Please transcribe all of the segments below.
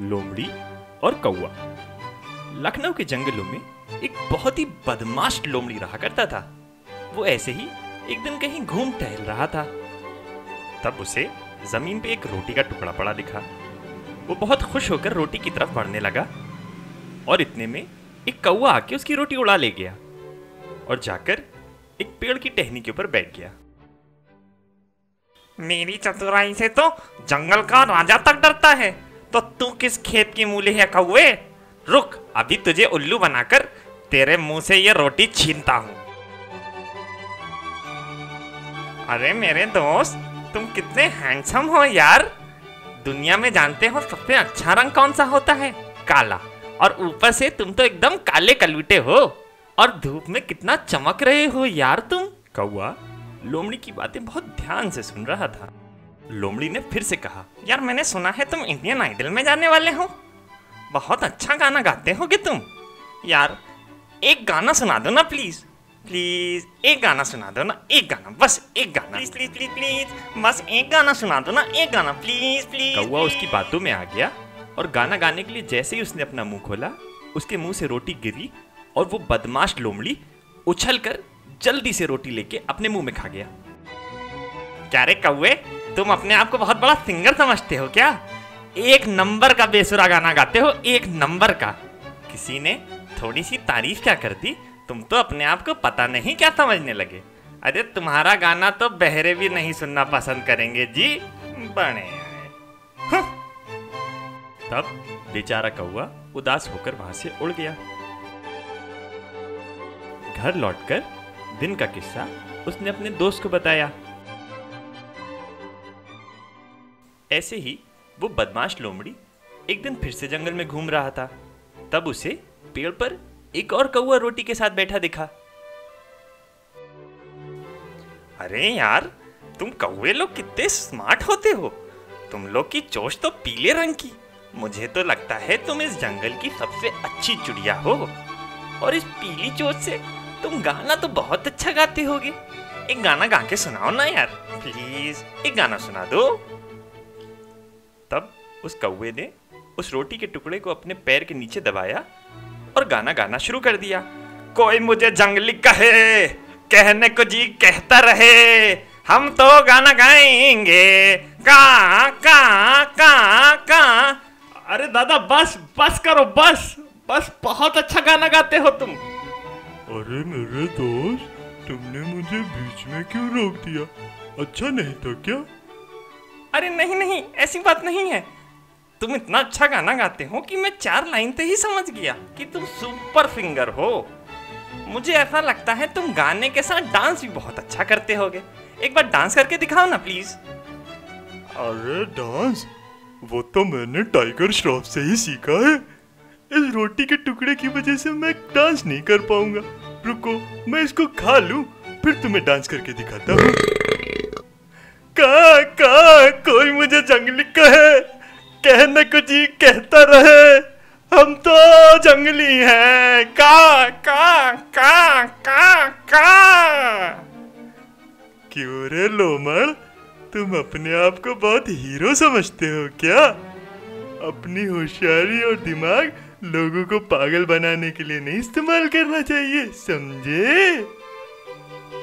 लोमड़ी और कौआ लखनऊ के जंगलों में एक बहुत ही बदमाश लोमड़ी रहा करता था। वो ऐसे ही एक दिन कहीं घूम टहल रहा था। तब उसे ज़मीन पे एक रोटी का टुकड़ा पड़ा दिखा। वो बहुत खुश होकर रोटी की तरफ़ बढ़ने लगा और इतने में एक कौआ आके उसकी रोटी उड़ा ले गया और जाकर एक पेड़ की टहनी के ऊपर बैठ गया। मेरी चतुराई से तो जंगल का राजा तक डरता है। तो तू किस खेत की मूली है कौए रुक, अभी तुझे उल्लू बनाकर तेरे मुँह से ये रोटी छीनता हूँ। अरे मेरे दोस्त, तुम कितने हैंडसम हो यार। दुनिया में जानते हो सबसे अच्छा रंग कौन सा होता है? काला। और ऊपर से तुम तो एकदम काले कलूटे हो। और धूप में कितना चमक रहे हो यार तुम। कौआ लोमड़ी की बातें बहुत ध्यान से सुन रहा था। लोमड़ी ने फिर से कहा यार मैंने सुना है तुम इंडियन आइडल में जाने वाले हो। बहुत अच्छा गाना गाते होगे तुम। यार एक गाना सुना दो ना प्लीज़ प्लीज़ एक गाना सुना दो ना एक गाना बस एक गाना। प्लीज़ प्लीज़ प्लीज़ प्लीज़ बस एक गाना सुना दो ना एक गाना प्लीज़ प्लीज़ कौआ उसकी बातों में आ गया और गाना गाने के लिए जैसे ही उसने अपना मुँह खोला उसके मुँह से रोटी गिरी और वो बदमाश लोमड़ी उछल कर जल्दी से रोटी लेके अपने मुँह में खा गया। क्या रे कौए तुम अपने आप को बहुत बड़ा सिंगर समझते हो क्या? एक नंबर का बेसुरा गाना गाते हो, एक नंबर का। किसी ने थोड़ी सी तारीफ़ क्या कर दी? तुम तो अपने आप को पता नहीं क्या समझने लगे। अरे, तुम्हारा गाना तो बहरे भी नहीं सुनना पसंद करेंगे जी। बने तब बेचारा कौआ उदास होकर वहाँ से उड़ गया। घर लौटकर दिन का किस्सा उसने अपने दोस्त को बताया। ऐसे ही वो बदमाश लोमड़ी एक दिन फिर से जंगल में घूम रहा था। तब उसे पेड़ पर एक और कौआ रोटी के साथ बैठा दिखा। अरे यार, तुम कौवे लोग कितने स्मार्ट होते हो। तुम लोग की चोच तो पीले रंग की। मुझे तो लगता है तुम इस जंगल की सबसे अच्छी चिड़िया हो। और इस पीली चोच से तुम गाना तो बहुत अच्छा गाते होगे। एक गाना गा के सुनाओ ना यार प्लीज़ एक गाना सुना दो। तब उस कौवे ने उस रोटी के टुकड़े को अपने पैर के नीचे दबाया और गाना गाना शुरू कर दिया। कोई मुझे जंगली कहे, कहने को जी कहता रहे, हम तो गाना गाएँगे। का का का का। अरे दादा, बस बस करो, बस बस बहुत अच्छा गाना गाते हो तुम। अरे मेरे दोस्त, तुमने मुझे बीच में क्यों रोक दिया? अच्छा नहीं था क्या? अरे नहीं नहीं, ऐसी बात नहीं है। तुम इतना अच्छा गाना गाते हो कि मैं चार लाइन से ही समझ गया कि तुम सुपर सिंगर हो। मुझे ऐसा लगता है तुम गाने के साथ डांस भी बहुत अच्छा करते होगे। एक बार डांस करके दिखाओ ना प्लीज़ अरे, डांस? वो तो मैंने टाइगर श्रॉफ से ही सीखा है। इस रोटी के टुकड़े की वजह से मैं डांस नहीं कर पाऊँगा। रुको, मैं इसको खा लूँ, फिर तुम्हें डांस करके दिखाता हूँ। का का, कोई मुझे जंगली कहे, कहने को जी कहता रहे। हम तो जंगली हैं। का का का का का। क्यों रे लोमड़ तुम अपने आप को बहुत हीरो समझते हो क्या? अपनी होशियारी और दिमाग लोगों को पागल बनाने के लिए नहीं इस्तेमाल करना चाहिए, समझे?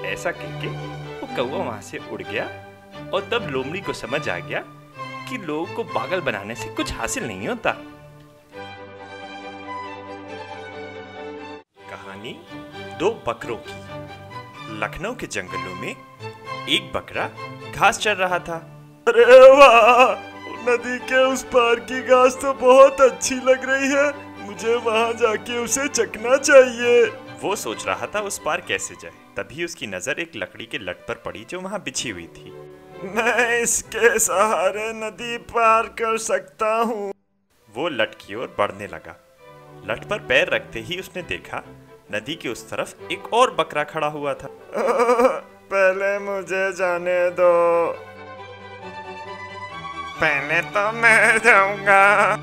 ऐसा कहके वो कौवा वहाँ से उड़ गया। और तब लोमड़ी को समझ आ गया कि लोगों को पागल बनाने से कुछ हासिल नहीं होता। कहानी दो बकरों की। लखनऊ के जंगलों में एक बकरा घास चर रहा था। अरे वाह! नदी के उस पार की घास तो बहुत अच्छी लग रही है। मुझे वहाँ जाके उसे चखना चाहिए। वो सोच रहा था उस पार कैसे जाए। तभी उसकी नज़र एक लकड़ी के लट पर पड़ी जो वहाँ बिछी हुई थी। मैं इसके सहारे नदी पार कर सकता हूँ। वो लट की ओर बढ़ने लगा। लट पर पैर रखते ही उसने देखा नदी के उस तरफ़ एक और बकरा खड़ा हुआ था। पहले मुझे जाने दो। पहले तो मैं जाऊँगा।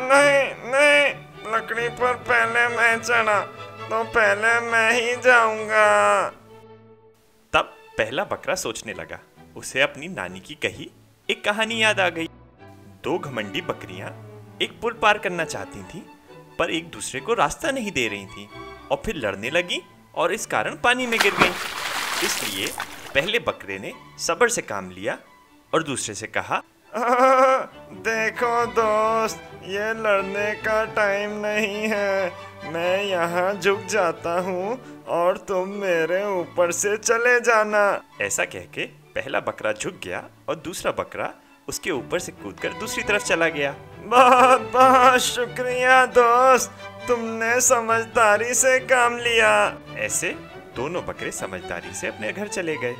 नहीं नहीं लकड़ी पर पहले मैं चढ़ा तो पहले मैं ही जाऊँगा। तब पहला बकरा सोचने लगा। उसे अपनी नानी की कही एक कहानी याद आ गई। दो घमंडी बकरियाँ एक पुल पार करना चाहती थीं, पर एक दूसरे को रास्ता नहीं दे रही थीं और फिर लड़ने लगी और इस कारण पानी में गिर गई। इसलिए पहले बकरे ने सब्र से काम लिया और दूसरे से कहा देखो दोस्त ये लड़ने का टाइम नहीं है। मैं यहाँ झुक जाता हूँ और तुम मेरे ऊपर से चले जाना। ऐसा कह के पहला बकरा झुक गया और दूसरा बकरा उसके ऊपर से कूदकर दूसरी तरफ़ चला गया। बहुत बहुत शुक्रिया दोस्त, तुमने समझदारी से काम लिया। ऐसे दोनों बकरे समझदारी से अपने घर चले गए।